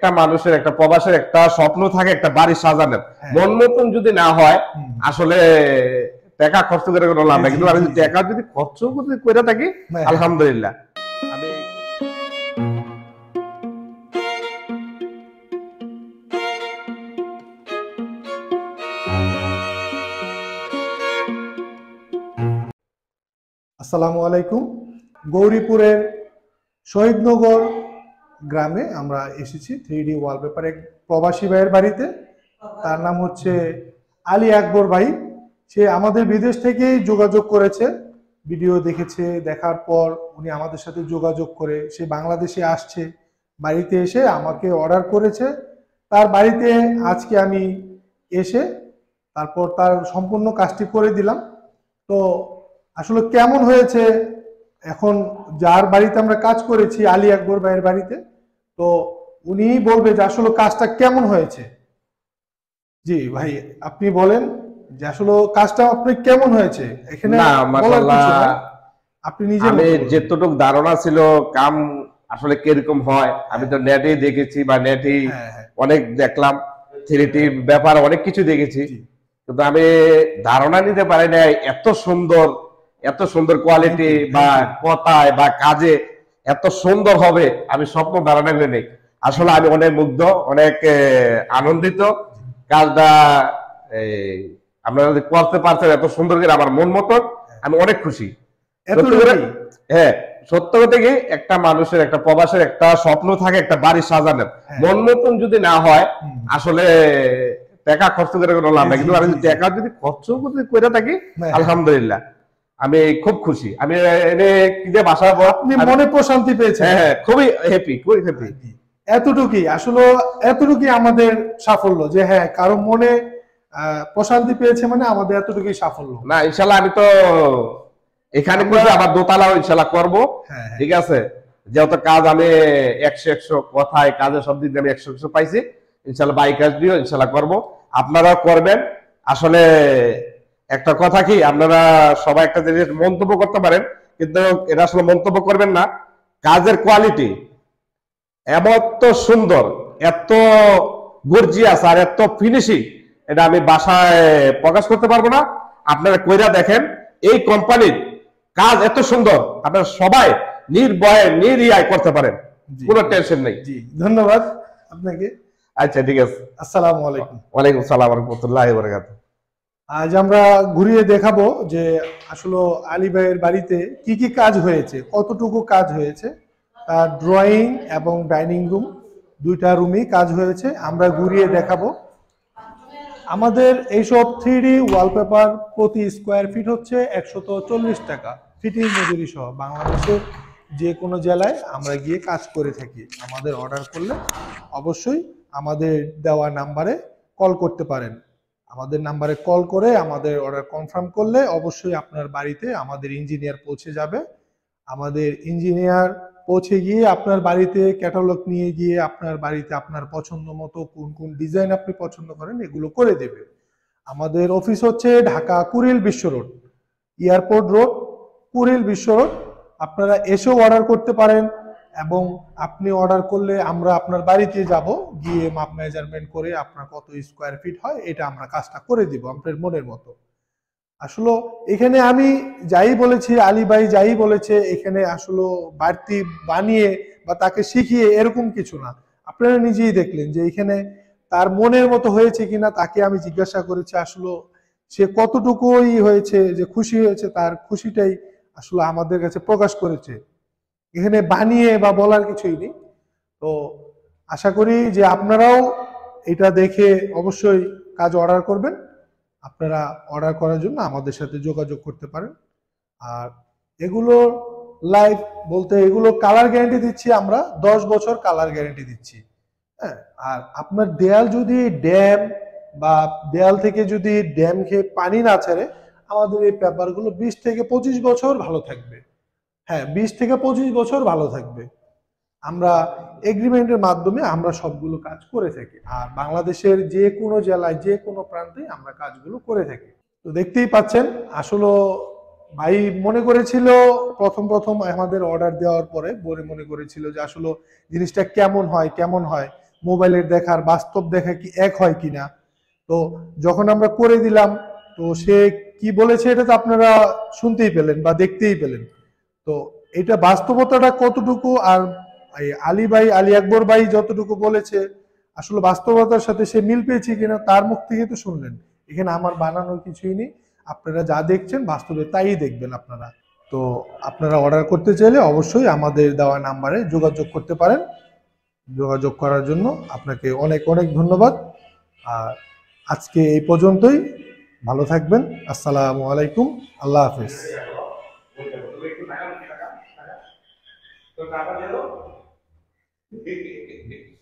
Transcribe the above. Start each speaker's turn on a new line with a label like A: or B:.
A: একটা মানুষের একটা প্রবাসের একটা স্বপ্ন থাকে একটা বাড়ি সাজানোর।
B: হ্যাঁ।
A: মন মতন যদি না হয় আসলে টাকা খরচ করে কোনো লাভ নাই। কিন্তু আমি যদি টাকা যদি খরচ যদি করে থাকি
B: হ্যাঁ।
A: আলহামদুলিল্লাহ। আমি
B: আসসালামু আলাইকুম। গৌরীপুরের শহীদনগর গ্রামে আমরা এসেছি থ্রি ডি ওয়ালপেপার এক প্রবাসী ভাইয়ের বাড়িতে, তার নাম হচ্ছে আলী আকবর ভাই। সে আমাদের বিদেশ থেকেই যোগাযোগ করেছে ভিডিও দেখেছে, দেখার পর উনি আমাদের সাথে যোগাযোগ করে, সে বাংলাদেশে আসছে, বাড়িতে এসে আমাকে অর্ডার করেছে। তার বাড়িতে আজকে আমি এসে তারপর তার সম্পূর্ণ কাজটি করে দিলাম। তো আসলে কেমন হয়েছে? এখন যার বাড়িতে আমরা কাজ করেছি আলী আকবর ভাইয়ের বাড়িতে তো উনি বলবে যে আসলে কাজটা কেমন হয়েছে? জি ভাই আপনি বলেন যে আসলে কাজটা আপনি কেমন হয়েছে? এখানে। আপনি নিজে
A: আমি যেতটুক ধারণা ছিল কাম আসলে কীরকম হয় আমি তো নেটেই দেখেছি বা নেটেই
B: হ্যাঁ হ্যাঁ।
A: অনেক দেখলাম থ্রিটি ব্যাপার অনেক কিছু দেখেছি। কিন্তু আমি ধারণা নিতে পারি না এত সুন্দর এত সুন্দর কোয়ালিটি বা কথায় বা কাজে এত সুন্দর হবে আমি স্বপ্ন ধারণা নেই। আসলে আমি অনেক মুগ্ধ অনেক আনন্দিত। কাজটা আপনারা যদি করতে পারছেন এত সুন্দর করে আমার মন মতন আমি অনেক খুশি। হ্যাঁ সত্য কথা কি? একটা মানুষের একটা প্রবাসের একটা স্বপ্ন থাকে একটা বাড়ি সাজানোর।
B: হ্যাঁ।
A: মন মতন যদি না হয় আসলে টাকা খরচ করে কোনো লাভ নাই। কিন্তু আমি যদি টাকা যদি খরচ করে থাকি
B: হ্যাঁ।
A: আলহামদুলিল্লাহ। আমি খুব খুশি। আমি এনে কি যে বাসা
B: আপনি মনে প্রশান্তি পেয়েছেন।
A: হ্যাঁ হ্যাঁ খুবই হ্যাপি খুবই হ্যাপি
B: এতটুকুই আসলে এতটুকুই আমাদের সাফল্য যে হ্যাঁ কারও মনে প্রশান্তি পেয়েছে মানে আমাদের এতটুকুই সাফল্য।
A: না ইনশাল্লাহ আমি তো এখানে করব আবার দোতলাও ইনশাল্লাহ করব।
B: হ্যাঁ হ্যাঁ।
A: ঠিক আছে? যেহেতু কাজ আমি একশো একশো কথায় কাজে সব দিক দিয়ে আমি একশো একশো পাইছি। ইনশাল্লাহ বাইক কাজ দিও ইনশাল্লাহ করব। আপনারাও করবেন। আসলে একটা কথা কি আপনারা সবাই একটা জিনিস মন্তব্য করতে পারেন কিন্তু এটা আসলে মন্তব্য করবেন না। কাজের কোয়ালিটি এমন তো সুন্দর এত গর্জিয়াস আর এত ফিনিশিং এটা আমি বাসায় প্রকাশ করতে পারব না। আপনারা কইরা দেখেন এই কোম্পানির কাজ এত সুন্দর আপনারা সবাই নির্ভয়ে নিরিয়ায় করতে পারেন। কোনো টেনশন নেই।
B: জি ধন্যবাদ আপনাকে।
A: আচ্ছা ঠিক আছে।
B: আসসালামু আলাইকুম।
A: ওয়ালাইকুম সালাম রহমতুল্লাহ
B: আজ আমরা ঘুরিয়ে দেখাবো যে আসলে আলী ভাইয়ের বাড়িতে কি কি কাজ হয়েছে, কতটুকু কাজ হয়েছে। তার ড্রয়িং এবং ডাইনিং রুম দুইটা রুমই কাজ হয়েছে, আমরা ঘুরিয়ে দেখাবো। আমাদের এইসব থ্রি ওয়ালপেপার প্রতি স্কোয়ার ফিট হচ্ছে একশত চল্লিশ টাকা। ফিটিং মজুরি সহ বাংলাদেশের যে কোনো জেলায় আমরা গিয়ে কাজ করে থাকি। আমাদের অর্ডার করলে অবশ্যই আমাদের দেওয়া নাম্বারে কল করতে পারেন। আমাদের নাম্বারে কল করে আমাদের অর্ডার কনফার্ম করলে অবশ্যই আপনার বাড়িতে আমাদের ইঞ্জিনিয়ার পৌঁছে যাবে। আমাদের ইঞ্জিনিয়ার পৌঁছে গিয়ে আপনার বাড়িতে ক্যাটালগ নিয়ে গিয়ে আপনার বাড়িতে আপনার পছন্দ মতো কোন কোন ডিজাইন আপনি পছন্দ করেন এগুলো করে দেবে। আমাদের অফিস হচ্ছে ঢাকা কুড়িল বিশ্ব রোড, এয়ারপোর্ট রোড কুড়িল বিশ্ব রোড। আপনারা এসেও অর্ডার করতে পারেন। এবং আপনি অর্ডার করলে আমরা আপনার বাড়িতে যাব, গিয়ে মাপ মেজারমেন্ট করে আপনার কত স্কোয়ার ফিট হয়, এটা আমরা কাজটা করে দিব আপনার মনের মতো। আসলে এখানে আমি যাই বলেছি, আলী ভাই যাই বলেছে, এখানে আসলে বাড়তি বানিয়ে বা তাকে শিখিয়ে এরকম কিছু না। আপনারা নিজেই দেখলেন যে এখানে তার মনের মতো হয়েছে কিনা, তাকে আমি জিজ্ঞাসা করেছি, আসলে সে কতটুকুই হয়েছে, যে খুশি হয়েছে, তার খুশিটাই আসলে আমাদের কাছে প্রকাশ করেছে। এখানে বানিয়ে বা বলার কিছুই নেই। তো আশা করি যে আপনারাও এটা দেখে অবশ্যই কাজ অর্ডার করবেন। আপনারা অর্ডার করার জন্য আমাদের সাথে যোগাযোগ করতে পারেন। আর এগুলো লাইভ বলতে এগুলো কালার গ্যারান্টি দিচ্ছি আমরা, দশ বছর কালার গ্যারান্টি দিচ্ছি। হ্যাঁ আর আপনার দেয়াল যদি ড্যাম বা দেয়াল থেকে যদি ড্যাম খেয়ে পানি না ছাড়ে, আমাদের এই পেপারগুলো বিশ থেকে পঁচিশ বছর ভালো থাকবে। হ্যাঁ বিশ থেকে পঁচিশ বছর ভালো থাকবে। আমরা এগ্রিমেন্টের মাধ্যমে আমরা সবগুলো কাজ করে থাকি। আর বাংলাদেশের যে কোনো জেলায়, যে কোনো প্রান্তে আমরা কাজগুলো করে থাকি। তো দেখতেই পাচ্ছেন, আসলে ভাই মনে করেছিল প্রথম প্রথম আমাদের অর্ডার দেওয়ার পরে বলে মনে করেছিল যে আসলে জিনিসটা কেমন হয় কেমন হয়, মোবাইলের দেখার বাস্তব দেখা কি এক হয় কিনা তো যখন আমরা করে দিলাম, তো সে কি বলেছে এটা তো আপনারা শুনতেই পেলেন বা দেখতেই পেলেন। তো এটা বাস্তবতাটা কতটুকু আর আলী ভাই, আলী আকবর ভাই যতটুকু বলেছে, আসলে বাস্তবতার সাথে সে মিল পেয়েছে কিনা তার মুখ থেকে তো শুনলেন। এখানে আমার বানানোর কিছুই নেই। আপনারা যা দেখছেন বাস্তবে তাই দেখবেন আপনারা। তো আপনারা অর্ডার করতে চাইলে অবশ্যই আমাদের দেওয়া নাম্বারে যোগাযোগ করতে পারেন। যোগাযোগ করার জন্য আপনাকে অনেক অনেক ধন্যবাদ। আর আজকে এই পর্যন্তই। ভালো থাকবেন। আসসালামু আলাইকুম। আল্লাহ হাফিজ।
A: तो टाटा दे दो।